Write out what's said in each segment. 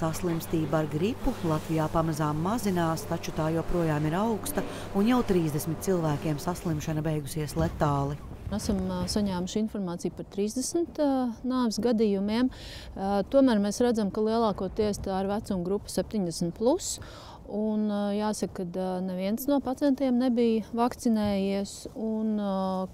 Saslimstība ar gripu Latvijā pamazām mazinās, taču tā joprojām ir augsta, un jau 30 cilvēkiem saslimšana beigusies letāli. Esam saņēmuši informāciju par 30 nāves gadījumiem. Tomēr mēs redzam, ka lielākoties tā ir vecuma grupa 70. Plus, Un, jāsaka, ka neviens no pacientiem nebija vakcinējies. Un,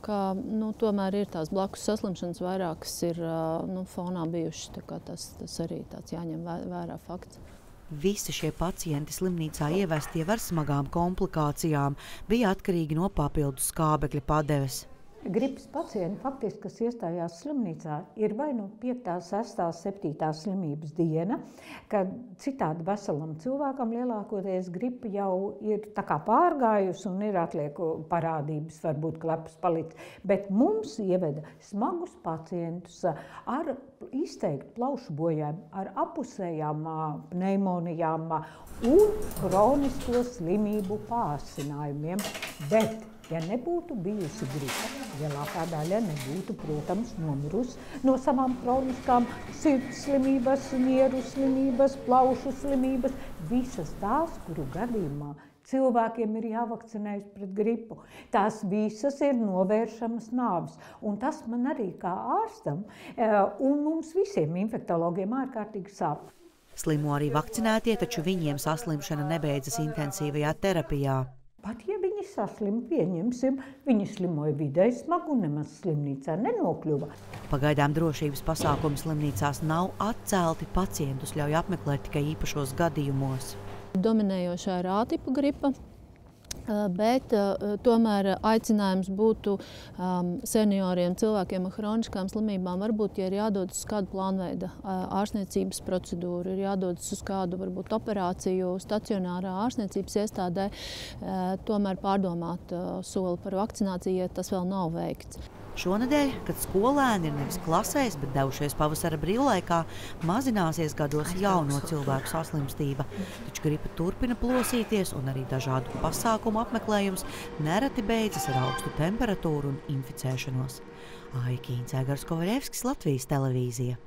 ka, nu, tomēr ir tās blakus saslimšanas, vairākas ir nu, fonā bijušas. Tas, tas arī tāds jāņem vērā fakts. Visi šie pacienti slimnīcā ievestie ar smagām komplikācijām bija atkarīgi no papildus skābekļa padeves. Gripas pacienti, faktiski, kas iestājās slimnīcā, ir vai nu 5, 6, 7 slimības diena, kad citādi veselam cilvēkam lielākoties gripa jau ir pārgājusi un ir atlieku parādības, varbūt klepas palicis. Bet mums ieveda smagus pacientus ar izteiktu plaušu bojājumu, ar apusējām pneimonijām un kronisko slimību pārsinājumiem. Bet Ja nebūtu bijusi gripa, lielākā daļa nebūtu, protams, nomirusi no savām kroniskām sirds slimības, nieru slimības, plaušu slimības, visas tās, kuru gadījumā cilvēkiem ir jāvakcinējas pret gripu. Tās visas ir novēršamas nāves. Un tas man arī kā ārstam eh, un mums visiem infektologiem ārkārtīgi sāp. Slimo arī vakcinētie, taču viņiem saslimšana nebeidzas intensīvajā terapijā. Pat ja viņi saslim, pieņemsim, viņi slimoja vidēji smagu un nemaz slimnīcā nenokļuva. Pagaidām drošības pasākumi slimnīcās nav atcelti, pacientus ļauj apmeklēt tikai īpašos gadījumos. Dominējošā ir ātipa gripa, bet tomēr aicinājums būtu senioriem, cilvēkiem ar hroniskām slimībām, varbūt, ja ir jādodas uz kādu plānveida ārstniecības procedūru, ir jādodas uz kādu varbūt operāciju stacionārā ārstniecības iestādē, tomēr pārdomāt soli par vakcināciju, ja tas vēl nav veikts. Šonadēļ, kad skolēni ir nevis klasēs, bet devušies pavasara brīvlaikā, mazināsies gados jauno cilvēku saslimstība. Taču gripa turpina plosīties un arī dažādu pasākumu apmeklējums nereti beidzas ar augstu temperatūru un inficēšanos. Aikīns Egars Kovaļevskis, Latvijas televīzija.